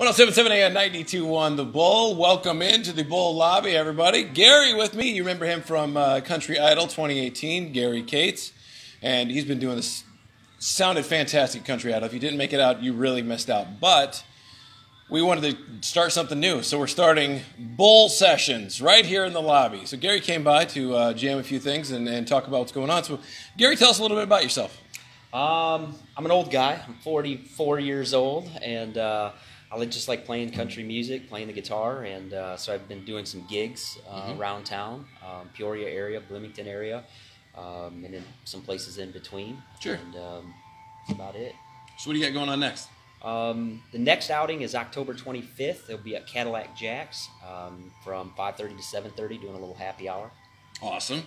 1077 AM 921 The Bull. Welcome into the Bull lobby, everybody. Gary with me. You remember him from uh, Country Idol 2018, Gary Cates. And he's been doing this. Sounded fantastic, Country Idol. If you didn't make it out, you really missed out. But we wanted to start something new. So we're starting Bull Sessions right here in the lobby. So Gary came by to uh, jam a few things and, and talk about what's going on. So, Gary, tell us a little bit about yourself. Um, I'm an old guy. I'm 44 years old, and uh, I just like playing country music, playing the guitar, and uh, so I've been doing some gigs uh, mm-hmm. around town, um, Peoria area, Bloomington area, um, and then some places in between. Sure. And um, that's about it. So what do you got going on next? Um, the next outing is October 25th. It'll be at Cadillac Jacks um, from 5:30 to 7:30, doing a little happy hour. Awesome,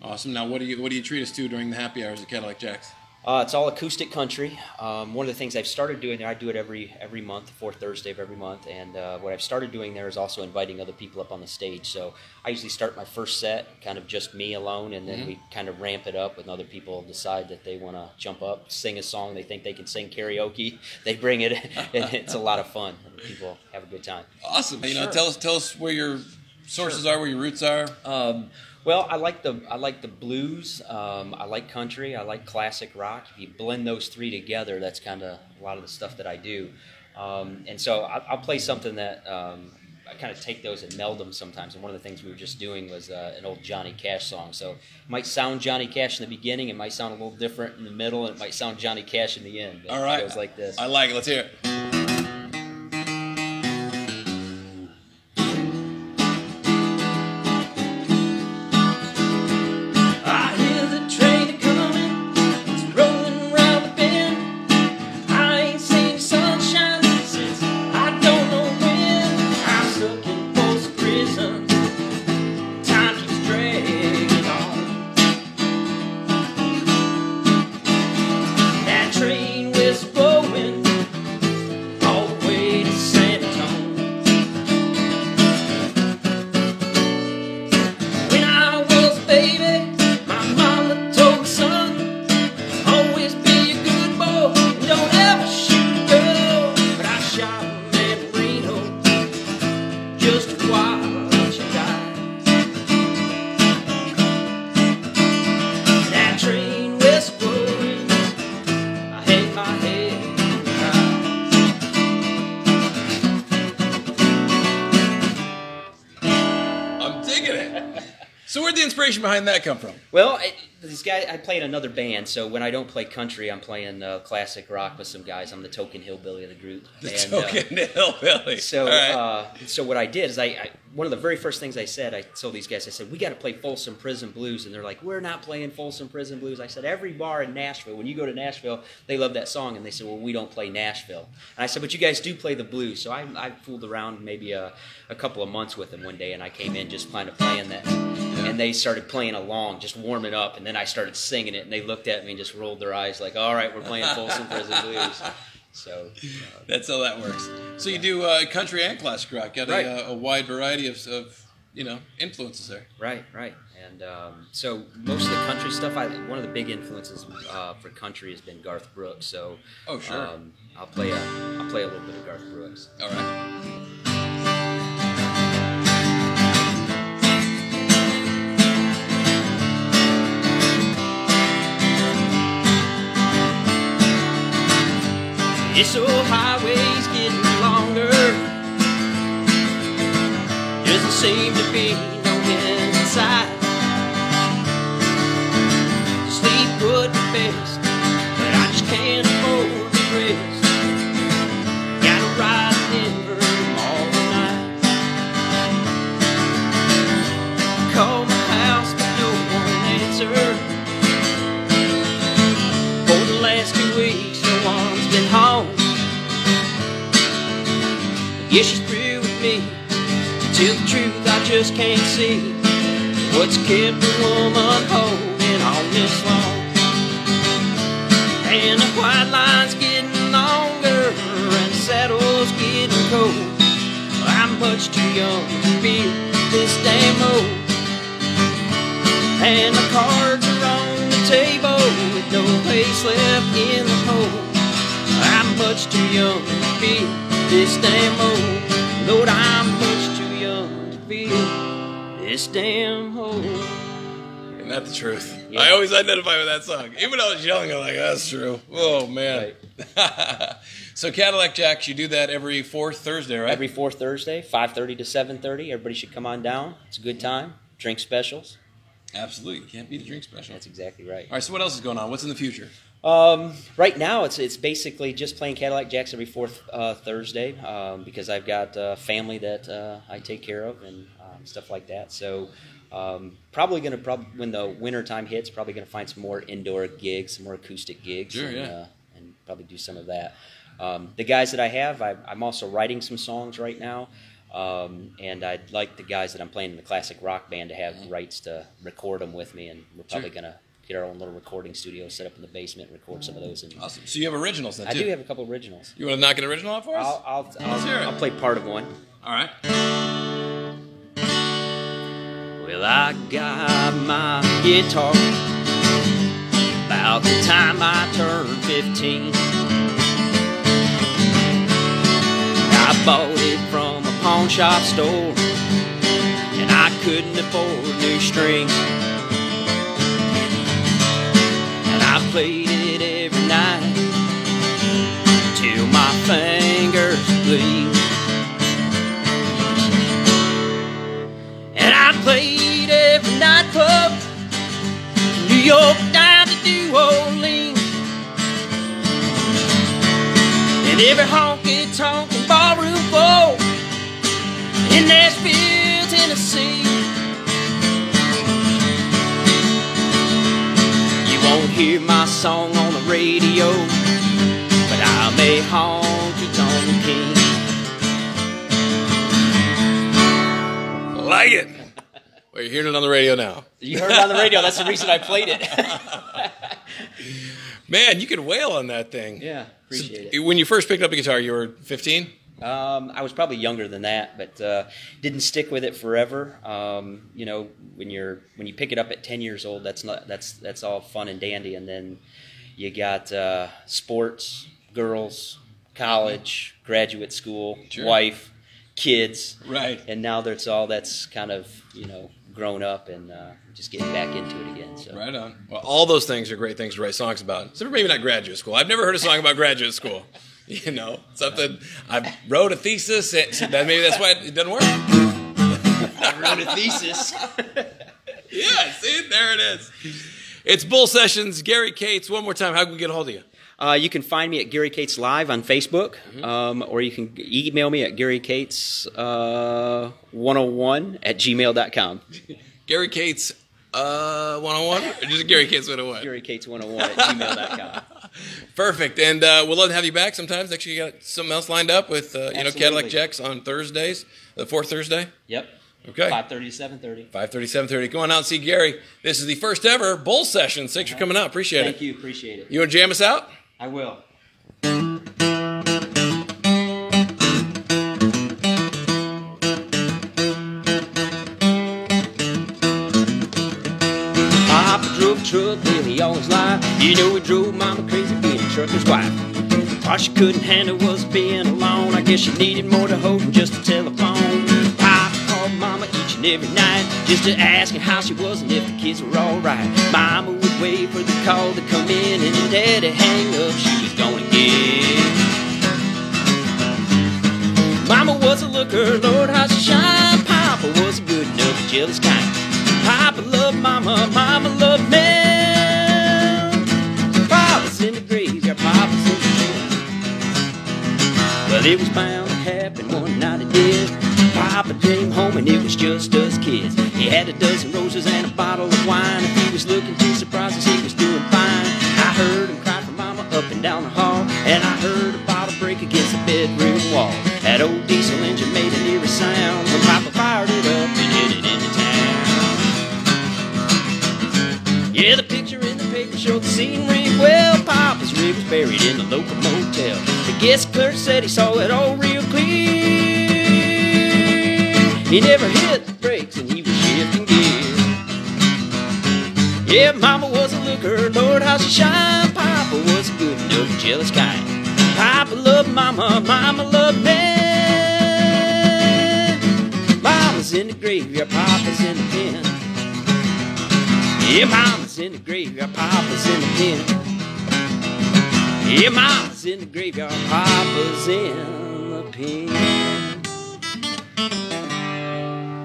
awesome. Now, what do you what do you treat us to during the happy hours at Cadillac Jacks? Uh, it's all acoustic country. Um, one of the things I've started doing there, I do it every every month, the fourth Thursday of every month, and uh, what I've started doing there is also inviting other people up on the stage. So I usually start my first set, kind of just me alone, and then mm-hmm. we kind of ramp it up when other people decide that they want to jump up, sing a song they think they can sing karaoke. They bring it, and it's a lot of fun. People have a good time. Awesome. You know, tell us tell us where your sources sure. are, where your roots are. Um, well, I like the I like the blues. Um, I like country. I like classic rock. If you blend those three together, that's kind of a lot of the stuff that I do. Um, and so I, will play something that um, I kind of take those and meld them sometimes. And one of the things we were just doing was uh, an old Johnny Cash song. So it might sound Johnny Cash in the beginning. It might sound a little different in the middle, and it might sound Johnny Cash in the end. All right, it goes like this. I like it. Let's hear it. Inspiration behind that come from? Well, I, this guy, I play in another band, so when I don't play country, I'm playing uh, classic rock with some guys. I'm the token hillbilly of the group. The and, uh, token uh, hillbilly. So, right. uh, so what I did is I, I, one of the very first things I said, I told these guys, I said, we got to play Folsom Prison Blues, and they're like, we're not playing Folsom Prison Blues. I said, every bar in Nashville, when you go to Nashville, they love that song, and they said, well, we don't play Nashville. And I said, but you guys do play the blues. So I, I fooled around maybe a, a couple of months with them one day, and I came in just kind of playing that and they started playing along, just warming up, and then I started singing it, and they looked at me and just rolled their eyes like, "All right, we're playing Folsom Prison Blues." So uh, that's how that works. So you do uh, country and classic rock. Got right. a, uh, a, wide variety of, of, you know influences there. Right, right. And um, so most of the country stuff, I one of the big influences uh, for country has been Garth Brooks. So oh sure, um, I'll play a I'll play a little bit of Garth Brooks. All right. This old highway's getting longer. Doesn't seem to be no end in sight. Sleep would be best, but I just can't afford to rest. Just can't see what's kept a woman holding on this long. And the white line's getting longer, and saddle's getting cold. I'm much too young to feel this damn old. And the cards are on the table with no place left in the hole. I'm much too young to feel this damn hole. Lord, I'm feel this damn hole. Isn't that the truth? Yeah. I always identify with that song. Even when I was young, I'm like, that's true. Oh, man. so, Cadillac Jacks, you do that every fourth Thursday, right? Every fourth Thursday, 5.30 to 7.30. Everybody should come on down. It's a good time. Drink specials. Absolutely. Can't beat a drink special. That's exactly right. All right, so what else is going on? What's in the future? Um, right now, it's it's basically just playing Cadillac Jacks every fourth uh, Thursday um, because I've got a family that uh, I take care of and um, stuff like that. So um, probably going to prob- when the winter time hits, probably going to find some more indoor gigs, some more acoustic gigs, Sure, and, yeah. uh, and probably do some of that. Um, the guys that I have, I, I'm also writing some songs right now. Um, and I'd like the guys that I'm playing in the classic rock band to have rights to record them with me, and we're probably Sure. going to get our own little recording studio set up in the basement and record some of those. And Awesome. So, you have originals then, I too? do have a couple originals. You want to knock an original out for us? I'll, I'll, Let's hear it. I'll, I'll play part of one. All right. Well, I got my guitar about the time I turned 15. I bought it from a pawn shop store, and I couldn't afford new strings. Played it every night till my fingers bleed. And I played every nightclub from New York down to New Orleans. And every honky tonk and ballroom floor in Nashville, hear my song on the radio, but I'm a honky tonk king. Like it. Well, you're hearing it on the radio now. You heard it on the radio. That's the reason I played it. Man, you could wail on that thing. yeah, appreciate it. When you first picked up the guitar, you were 15? Um, I was probably younger than that, but uh, didn't stick with it forever. Um, you know, when you're when you pick it up at ten years old, that's not that's that's all fun and dandy, and then you got uh, sports, girls, college, graduate school, Sure. wife, kids, Right. and now that's all that's kind of you know grown up and uh, just getting back into it again. So Right on. Well, all those things are great things to write songs about. Except for maybe not graduate school. I've never heard a song about graduate school. You know, something. I wrote a thesis. It, so that maybe that's why it doesn't work. I wrote a thesis. Yeah, see, there it is. It's Bull Sessions. Gary Cates. One more time. How can we get a hold of you? Uh, you can find me at Gary Cates Live on Facebook, um, or you can email me at Gary Cates uh, 101 at gmail.com. Gary Cates, uh, 101? Or just Gary Cates 101? Gary Cates 101 at gmail.com. Perfect. And uh, we'll love to have you back sometimes. Next year, you got something else lined up with, uh, you know, Cadillac Jacks on Thursdays, the fourth Thursday. Yep. Okay. 5.30 to 7.30. 5:30, 7:30. Go on out and see Gary. This is the first ever Bull Session. Thanks for coming out. Appreciate Thank it. Thank you. Appreciate it. You want to jam us out? I will. You know he drove Mama crazy being a trucker's wife. All she couldn't handle was being alone. I guess she needed more to hold than just a telephone. Papa called Mama each and every night just to ask her how she was and if the kids were alright. Mama would wait for the call to come in and then Daddy hang up. She was gonna. Mama was a looker, Lord, how she shine. Papa was a good enough, jealous kind. Papa loved Mama, Mama loved me. Well, it was bound to happen one night it did. Papa came home and it was just us kids. He had a dozen roses and a bottle of wine. If he was looking too surprised, as he was doing fine. I heard him cry for Mama up and down the hall, and I heard a bottle break against the bedroom wall. That old diesel engine made an eerie sound when Papa fired it up and hit it into town. Yeah, the picture in the paper showed the scenery well. Papa's rig was buried in the local motel. The guest clerk said he saw it all real clear. He never hit the brakes and he was shifting gears. Yeah, Mama was a looker, Lord, how she shine. Papa was a good enough, jealous kind. Papa loved loved mama, mama loved me. Mama's in the graveyard, papa's in the pen. Yeah, mama's in the graveyard, papa's in the pen. Yeah, Mom's in the graveyard, papa's in the pen.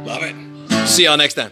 Love it. See y'all next time.